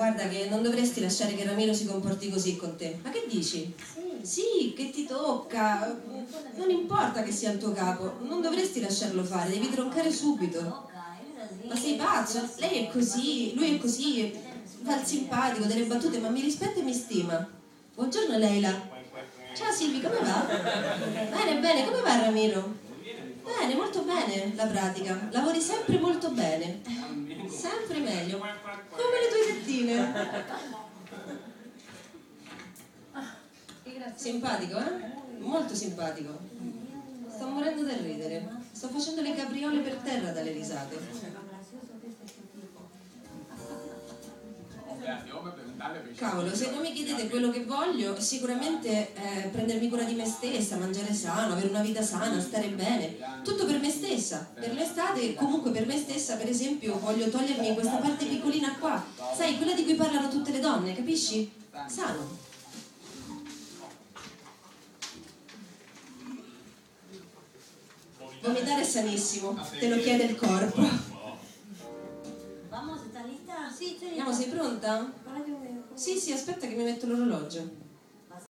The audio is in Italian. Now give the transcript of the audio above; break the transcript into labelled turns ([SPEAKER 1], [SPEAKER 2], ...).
[SPEAKER 1] Guarda che non dovresti lasciare che Ramiro si comporti così con te. Ma che dici? Sì, che ti tocca. Non importa che sia il tuo capo, non dovresti lasciarlo fare, devi troncare subito. Ma sei pazzo? Lei è così, lui è così, fa il simpatico, delle battute, ma mi rispetta e mi stima. Buongiorno Leila. Ciao Silvi, come va? Bene, bene, come va Ramiro? Bene, molto bene la pratica. Lavori sempre molto bene. Sempre meglio. Come le tue tettine. Simpatico, eh? Molto simpatico. Sto morendo da ridere. Sto facendo le capriole per terra dalle risate. Cavolo, se non mi chiedete quello che voglio, sicuramente eh, prendermi cura di me stessa, mangiare sano, avere una vita sana, stare bene, tutto per me stessa. Per l'estate, comunque per me stessa, per esempio, voglio togliermi questa parte piccolina qua, quella di cui parlano tutte le donne, capisci? Sano. Vomitare è sanissimo, te lo chiede il corpo.
[SPEAKER 2] Vamos. Sí, estoy
[SPEAKER 1] Andiamo, sei pronta? Sì, sì, aspetta che mi metto l'orologio.